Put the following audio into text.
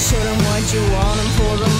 show them what you want them for them